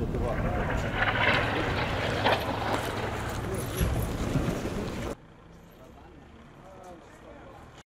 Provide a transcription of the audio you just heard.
Это важно.